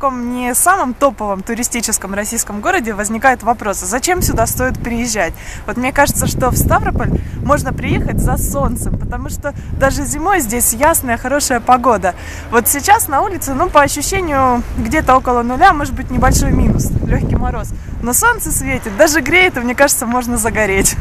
таком не самом топовом туристическом российском городе возникает вопрос, зачем сюда стоит приезжать? Вот мне кажется, что в Ставрополь можно приехать за солнцем, потому что даже зимой здесь ясная, хорошая погода. Вот сейчас на улице, ну, по ощущению, где-то около нуля, может быть, небольшой минус, легкий мороз. Но солнце светит, даже греет, и мне кажется, можно загореть.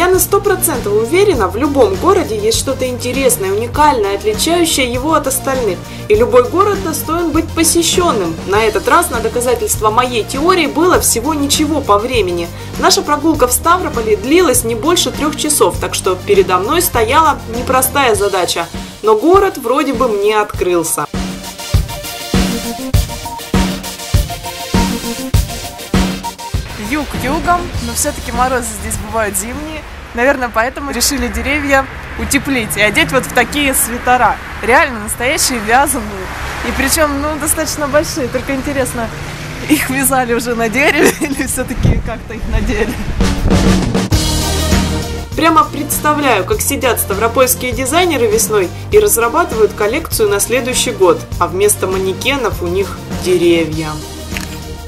Я на сто процентов уверена, в любом городе есть что-то интересное, уникальное, отличающее его от остальных. И любой город достоин быть посещенным. На этот раз на доказательство моей теории было всего ничего по времени. Наша прогулка в Ставрополе длилась не больше трех часов, так что передо мной стояла непростая задача. Но город вроде бы мне открылся. юг югом, но все-таки морозы здесь бывают зимние. Наверное, поэтому решили деревья утеплить и одеть вот в такие свитера. Реально настоящие вязаные. И причем, ну, достаточно большие. Только интересно, их вязали уже на дереве или все-таки как-то их надели? Прямо представляю, как сидят ставропольские дизайнеры весной и разрабатывают коллекцию на следующий год, а вместо манекенов у них деревья.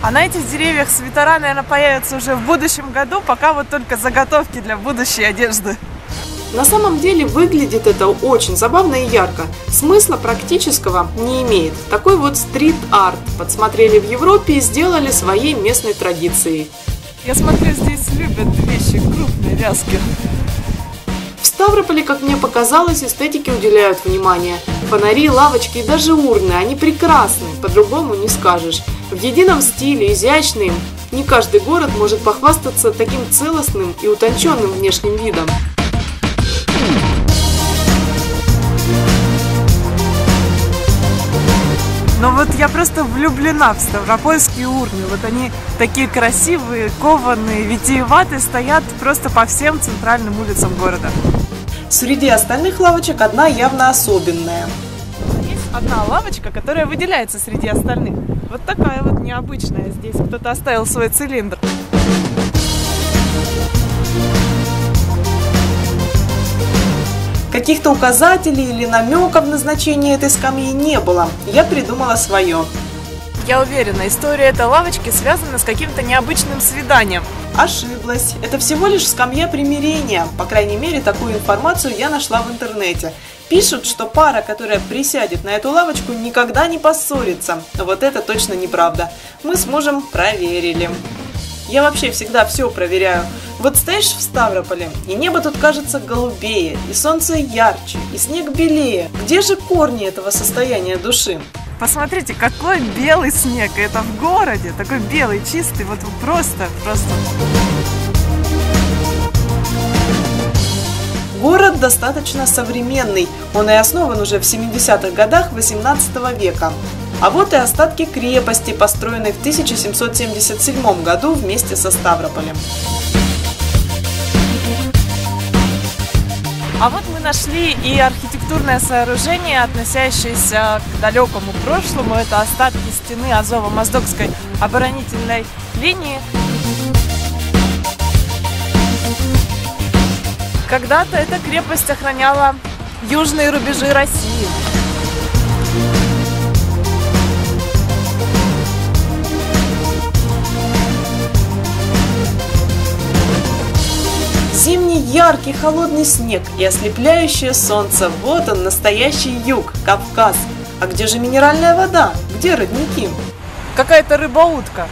А на этих деревьях свитера, наверное, появятся уже в будущем году, пока вот только заготовки для будущей одежды. На самом деле выглядит это очень забавно и ярко. Смысла практического не имеет. Такой вот стрит-арт подсмотрели в Европе и сделали своей местной традицией. Я смотрю, здесь любят вещи крупные, вязки. В Ставрополе, как мне показалось, эстетики уделяют внимание. Фонари, лавочки и даже урны, они прекрасны, по-другому не скажешь. В едином стиле, изящным, не каждый город может похвастаться таким целостным и утонченным внешним видом. Но вот я просто влюблена в ставропольские урны. Вот они такие красивые, кованые, витиеватые, стоят просто по всем центральным улицам города. Среди остальных лавочек одна явно особенная. Есть одна лавочка, которая выделяется среди остальных. Вот такая вот необычная. Здесь кто-то оставил свой цилиндр. Каких-то указателей или намеков на значение этой скамьи не было. Я придумала свое. Я уверена, история этой лавочки связана с каким-то необычным свиданием. Ошиблась. Это всего лишь скамья примирения. По крайней мере, такую информацию я нашла в интернете. Пишут, что пара, которая присядет на эту лавочку, никогда не поссорится. Но вот это точно неправда. Мы с мужем проверили. Я вообще всегда все проверяю. Вот стоишь в Ставрополе, и небо тут кажется голубее, и солнце ярче, и снег белее. Где же корни этого состояния души? Посмотрите, какой белый снег. Это в городе, такой белый, чистый, вот просто, просто. Город достаточно современный, он и основан уже в 70-х годах 18 века. А вот и остатки крепости, построенной в 1777 году вместе со Ставрополем. А вот мы нашли и архитектурное сооружение, относящееся к далекому прошлому. Это остатки стены Азово-Моздокской оборонительной линии. Когда-то эта крепость охраняла южные рубежи России. Зимний яркий холодный снег и ослепляющее солнце. Вот он, настоящий юг, Кавказ. А где же минеральная вода? Где родники? Какая-то рыба-утка.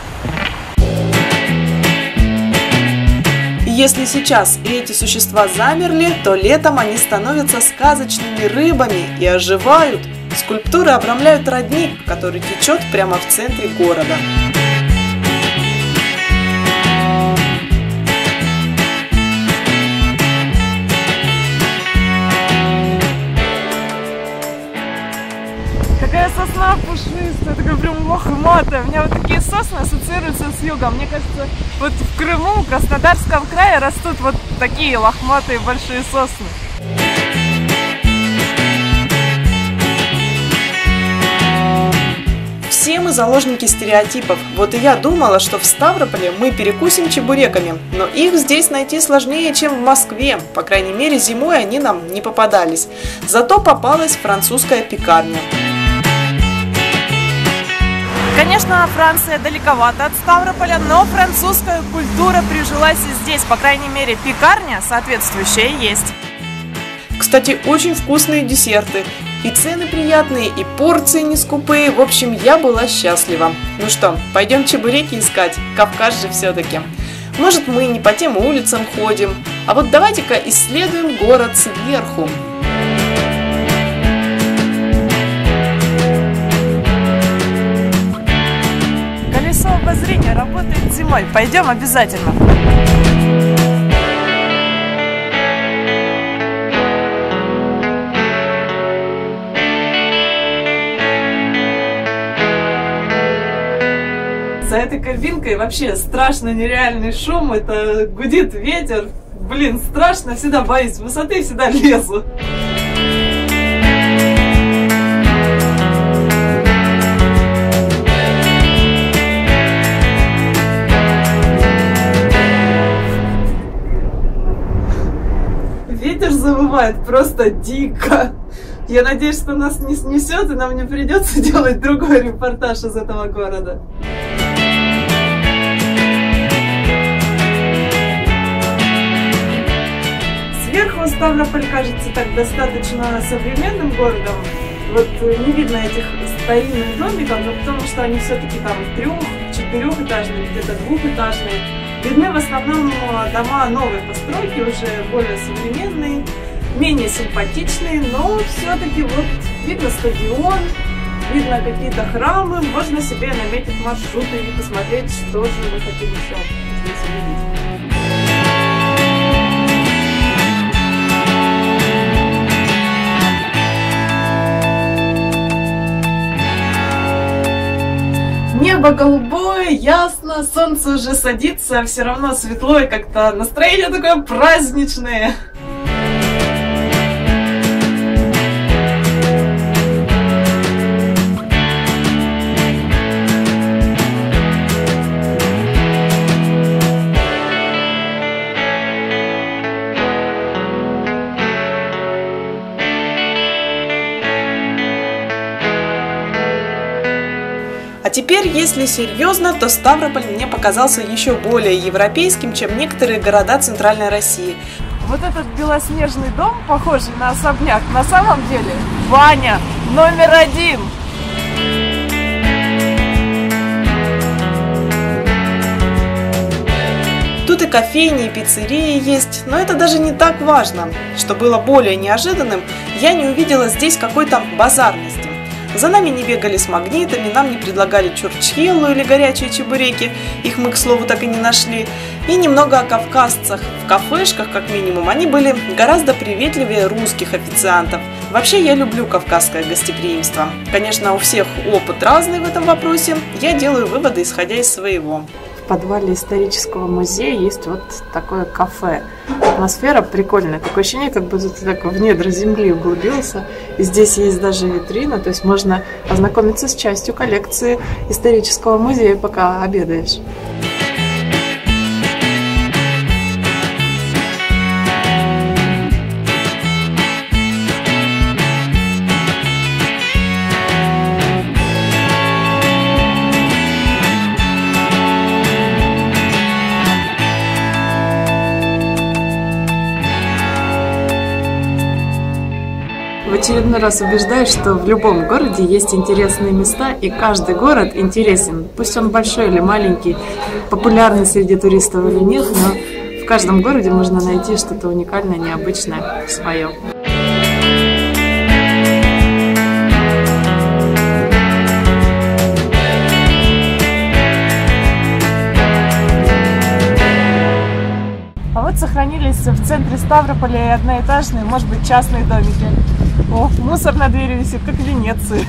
Если сейчас эти существа замерли, то летом они становятся сказочными рыбами и оживают. Скульптуры обрамляют родник, который течет прямо в центре города. Пушистая, такая прям лохматая. У меня вот такие сосны ассоциируются с югом. Мне кажется, вот в Крыму, в Краснодарском крае растут вот такие лохматые большие сосны. Все мы заложники стереотипов. Вот и я думала, что в Ставрополе мы перекусим чебуреками, но их здесь найти сложнее, чем в Москве. По крайней мере, зимой они нам не попадались. Зато попалась французская пекарня. Конечно, Франция далековато от Ставрополя, но французская культура прижилась и здесь. По крайней мере, пекарня соответствующая есть. Кстати, очень вкусные десерты. И цены приятные, и порции не скупые. В общем, я была счастлива. Ну что, пойдем чебуреки искать. Кавказ же все-таки. Может, мы не по тем улицам ходим. А вот давайте-ка исследуем город сверху. Обозрения работает зимой. Пойдем обязательно. За этой кабинкой вообще страшно нереальный шум. Это гудит ветер. Блин, страшно, всегда боюсь высоты, всегда лезу. Завывает просто дико. Я надеюсь, что нас не снесет, и нам не придется делать другой репортаж из этого города. Сверху Ставрополь кажется так достаточно современным городом. Вот не видно этих старинных домиков, но потому что они все-таки там трех, четырехэтажные, где-то двухэтажные. Видны в основном дома новой постройки, уже более современные, менее симпатичные, но все-таки вот видно стадион, видно какие-то храмы, можно себе наметить маршруты и посмотреть, что же мы хотим еще здесь увидеть. Небо голубое, ясно, солнце уже садится, а все равно светло и как-то настроение такое праздничное. А теперь, если серьезно, то Ставрополь мне показался еще более европейским, чем некоторые города Центральной России. Вот этот белоснежный дом, похожий на особняк, на самом деле баня номер один. Тут и кофейни, и пиццерии есть, но это даже не так важно. Что было более неожиданным, я не увидела здесь какой-то базарности. За нами не бегали с магнитами, нам не предлагали чурчхеллу или горячие чебуреки, их мы, к слову, так и не нашли. И немного о кавказцах. В кафешках, как минимум, они были гораздо приветливее русских официантов. Вообще, я люблю кавказское гостеприимство. Конечно, у всех опыт разный в этом вопросе. Я делаю выводы, исходя из своего. Подвале исторического музея есть вот такое кафе. Атмосфера прикольная. Такое ощущение, как будто ты так в недра земли углубился. И здесь есть даже витрина, то есть можно ознакомиться с частью коллекции исторического музея, пока обедаешь. Очередной раз убеждаюсь, что в любом городе есть интересные места, и каждый город интересен. Пусть он большой или маленький, популярный среди туристов или нет, но в каждом городе можно найти что-то уникальное, необычное, свое. А сохранились в центре Ставрополя и одноэтажные, может быть, частные домики. О, мусор на двери висит, как в Венеции.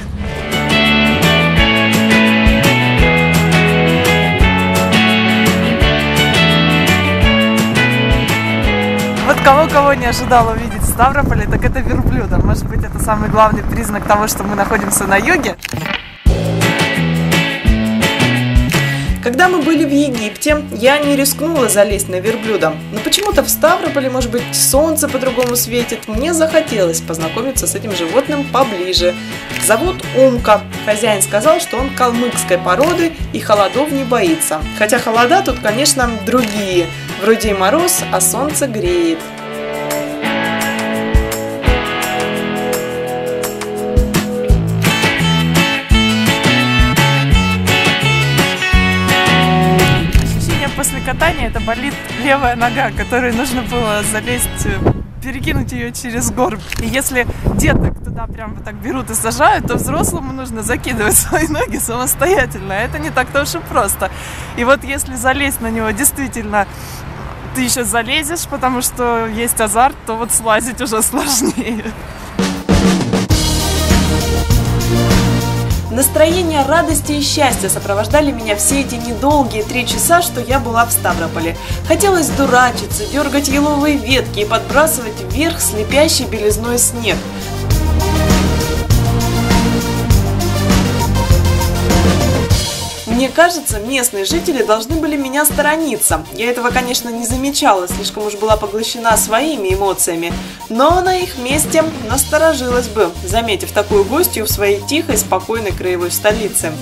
Вот кого-кого не ожидала увидеть в Ставрополе, так это верблюда. Может быть, это самый главный признак того, что мы находимся на юге. Когда мы были в Египте, я не рискнула залезть на верблюда. Но почему-то в Ставрополе, может быть, солнце по-другому светит. Мне захотелось познакомиться с этим животным поближе. Зовут Умка. Хозяин сказал, что он калмыкской породы и холодов не боится. Хотя холода тут, конечно, другие. Вроде и мороз, а солнце греет. Катания это болит левая нога, которой нужно было залезть, э, перекинуть ее через горб. И если деток туда прям вот так берут и сажают, то взрослому нужно закидывать свои ноги самостоятельно. Это не так-то уж и просто. И вот если залезть на него действительно ты еще залезешь, потому что есть азарт, то вот слазить уже сложнее. Настроение радости и счастья сопровождали меня все эти недолгие три часа, что я была в Ставрополе. Хотелось дурачиться, дергать еловые ветки и подбрасывать вверх слепящий белизной снег. Мне кажется, местные жители должны были меня сторониться. Я этого, конечно, не замечала, слишком уж была поглощена своими эмоциями. Но на их месте насторожилась бы, заметив такую гостью в своей тихой, спокойной краевой столице.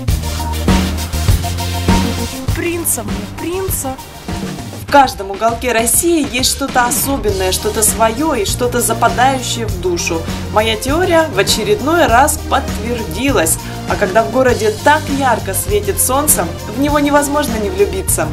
Принца мне, принца! В каждом уголке России есть что-то особенное, что-то свое и что-то западающее в душу. Моя теория в очередной раз подтвердилась. А когда в городе так ярко светит солнце, в него невозможно не влюбиться.